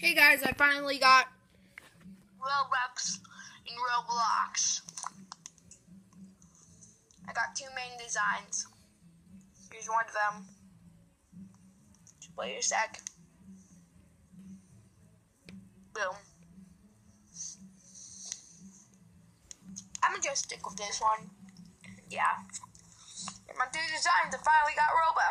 Hey guys, I finally got Robux in Roblox. I got two main designs. Here's one of them. Just wait a sec. Boom. I'm gonna just stick with this one. Yeah. And my two designs, I finally got Robux.